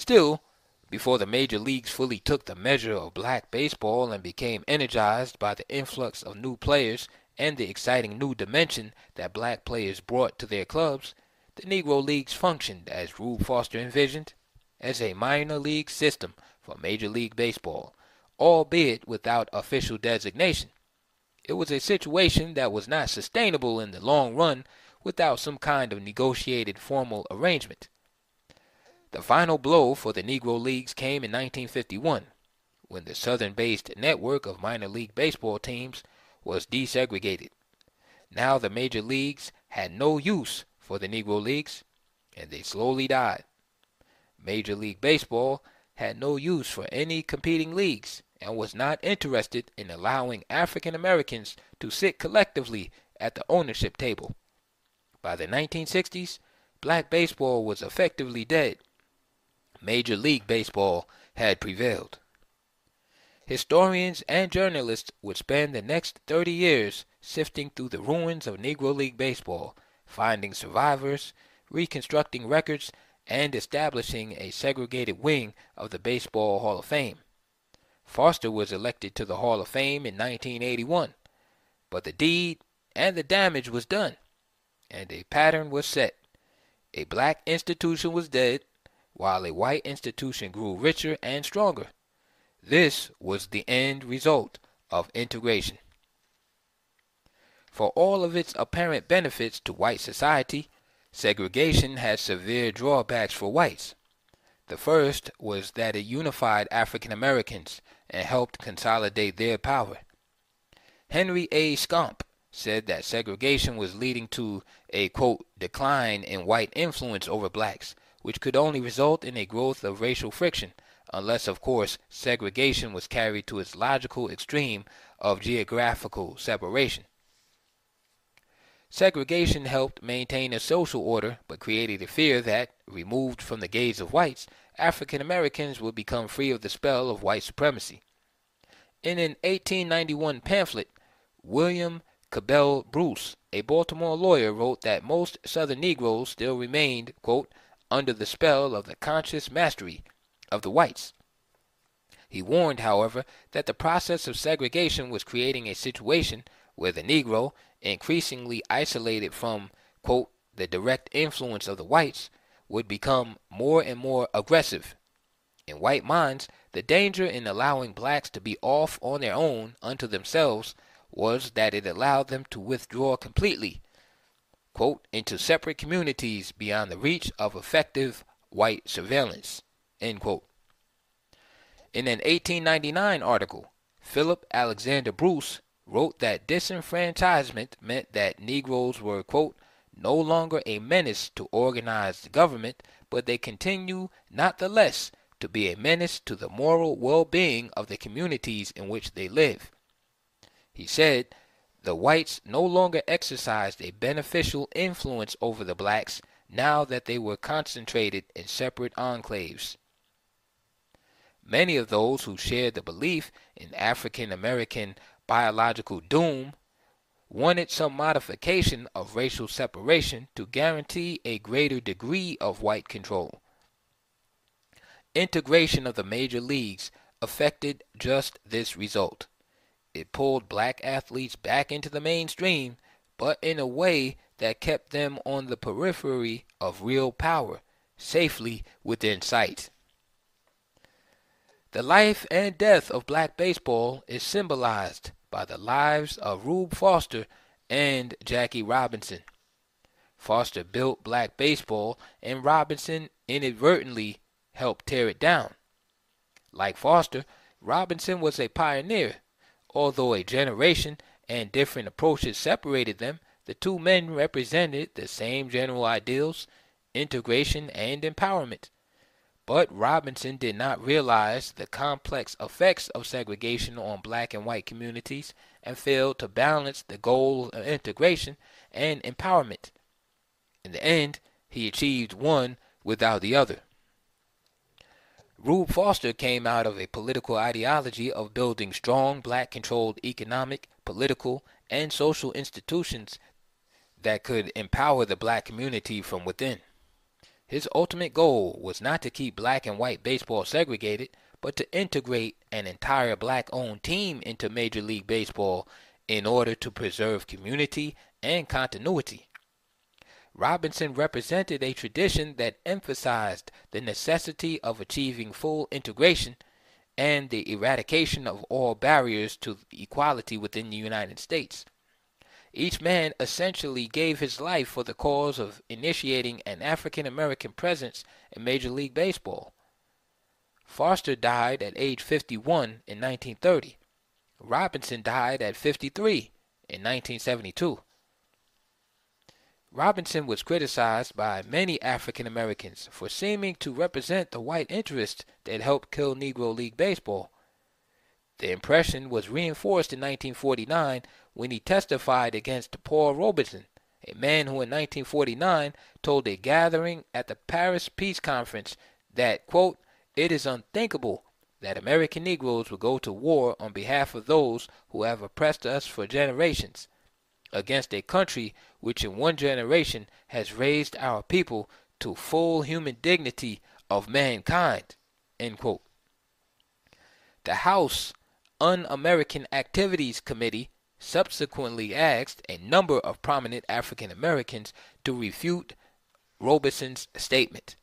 Still, before the major leagues fully took the measure of black baseball and became energized by the influx of new players and the exciting new dimension that black players brought to their clubs, the Negro Leagues functioned as Rube Foster envisioned, as a minor league system for Major League Baseball, albeit without official designation. It was a situation that was not sustainable in the long run without some kind of negotiated formal arrangement. The final blow for the Negro Leagues came in 1951, when the southern based network of minor league baseball teams was desegregated. Now the major leagues had no use for the Negro Leagues, and they slowly died. Major League Baseball had no use for any competing leagues and was not interested in allowing African Americans to sit collectively at the ownership table. By the 1960s, black baseball was effectively dead. Major League Baseball had prevailed. Historians and journalists would spend the next 30 years sifting through the ruins of Negro League Baseball, finding survivors, reconstructing records, and establishing a segregated wing of the Baseball Hall of Fame. Foster was elected to the Hall of Fame in 1981, but the deed and the damage was done, and a pattern was set. A black institution was dead, while a white institution grew richer and stronger. This was the end result of integration. For all of its apparent benefits to white society, segregation had severe drawbacks for whites. The first was that it unified African Americans and helped consolidate their power. Henry A. Scomp said that segregation was leading to a quote decline in white influence over blacks, which could only result in a growth of racial friction, unless of course segregation was carried to its logical extreme of geographical separation. Segregation helped maintain a social order, but created a fear that, removed from the gaze of whites, African Americans would become free of the spell of white supremacy. In an 1891 pamphlet, William Cabell Bruce, a Baltimore lawyer, wrote that most Southern Negroes still remained, quote, under the spell of the conscious mastery of the whites. He warned, however, that the process of segregation was creating a situation where the Negro, increasingly isolated from, quote, the direct influence of the whites, would become more and more aggressive. In white minds, the danger in allowing blacks to be off on their own unto themselves was that it allowed them to withdraw completely, quote, into separate communities beyond the reach of effective white surveillance, end quote. In an 1899 article, Philip Alexander Bruce wrote that disenfranchisement meant that Negroes were, quote, no longer a menace to organized government, but they continue not the less to be a menace to the moral well being of the communities in which they live. He said the whites no longer exercised a beneficial influence over the blacks now that they were concentrated in separate enclaves. Many of those who shared the belief in African American biological doom wanted some modification of racial separation to guarantee a greater degree of white control. Integration of the major leagues affected just this result. It pulled black athletes back into the mainstream, but in a way that kept them on the periphery of real power, safely within sight. The life and death of black baseball is symbolized by the lives of Rube Foster and Jackie Robinson. Foster built black baseball, and Robinson inadvertently helped tear it down. Like Foster, Robinson was a pioneer. Although a generation and different approaches separated them, the two men represented the same general ideals, integration, and empowerment. But Robinson did not realize the complex effects of segregation on black and white communities and failed to balance the goal of integration and empowerment. In the end, he achieved one without the other. Rube Foster came out of a political ideology of building strong black controlled economic, political, and social institutions that could empower the black community from within. His ultimate goal was not to keep black and white baseball segregated, but to integrate an entire black owned team into Major League Baseball in order to preserve community and continuity. Robinson represented a tradition that emphasized the necessity of achieving full integration and the eradication of all barriers to equality within the United States. Each man essentially gave his life for the cause of initiating an African American presence in Major League Baseball. Foster died at age 51 in 1930. Robinson died at 53 in 1972. Robinson was criticized by many African Americans for seeming to represent the white interest that helped kill Negro League Baseball. The impression was reinforced in 1949 when he testified against Paul Robeson, a man who in 1949 told a gathering at the Paris Peace Conference that, quote, it is unthinkable that American Negroes will go to war on behalf of those who have oppressed us for generations against a country which in one generation has raised our people to full human dignity of mankind. The House Un American Activities Committee subsequently asked a number of prominent African Americans to refute Robeson's statement.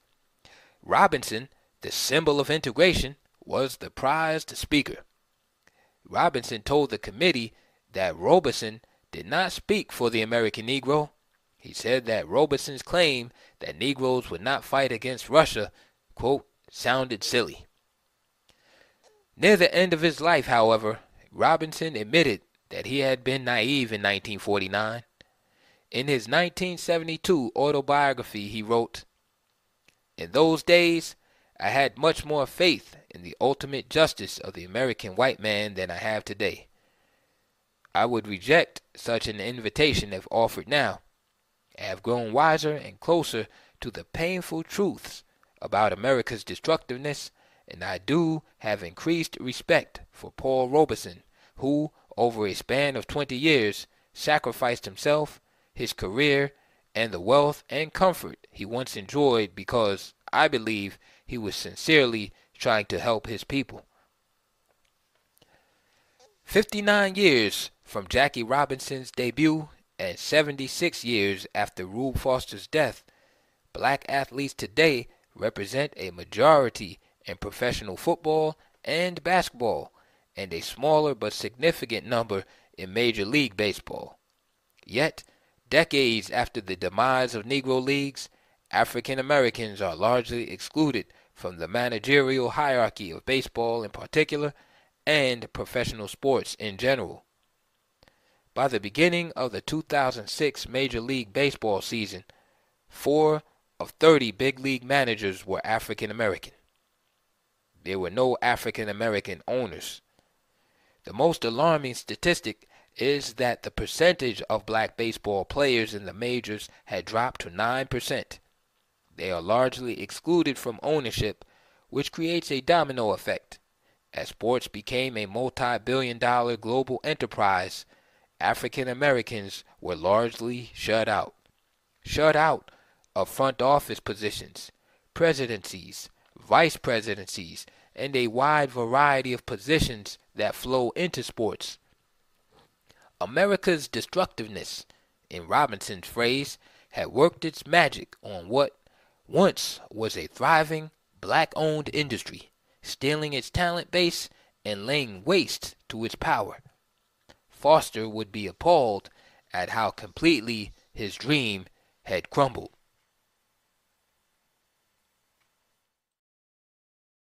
Robinson, the symbol of integration, was the prized speaker. Robinson told the committee that Robeson did not speak for the American Negro. He said that Robeson's claim that Negroes would not fight against Russia, quote, sounded silly. Near the end of his life, however, Robinson admitted that he had been naive in 1949. In his 1972 autobiography, he wrote, In those days, I had much more faith in the ultimate justice of the American white man than I have today. I would reject such an invitation if offered now. I have grown wiser and closer to the painful truths about America's destructiveness, and I do have increased respect for Paul Robeson, who, over a span of 20 years, sacrificed himself, his career, and the wealth and comfort he once enjoyed because I believe he was sincerely trying to help his people. 59 years from Jackie Robinson's debut and 76 years after Rube Foster's death, black athletes today represent a majority in professional football and basketball and a smaller but significant number in Major League Baseball. Yet, decades after the demise of Negro leagues, African Americans are largely excluded from the managerial hierarchy of baseball in particular and professional sports in general. By the beginning of the 2006 Major League Baseball season, four of 30 big league managers were African American. There were no African American owners. The most alarming statistic is that the percentage of black baseball players in the majors had dropped to 9%. They are largely excluded from ownership, which creates a domino effect. As sports became a multi billion dollar global enterprise, African Americans were largely shut out. Shut out of front office positions, presidencies, vice presidencies, and a wide variety of positions that flow into sports. America's destructiveness, in Robinson's phrase, had worked its magic on what once was a thriving black owned industry, stealing its talent base and laying waste to its power. Foster would be appalled at how completely his dream had crumbled.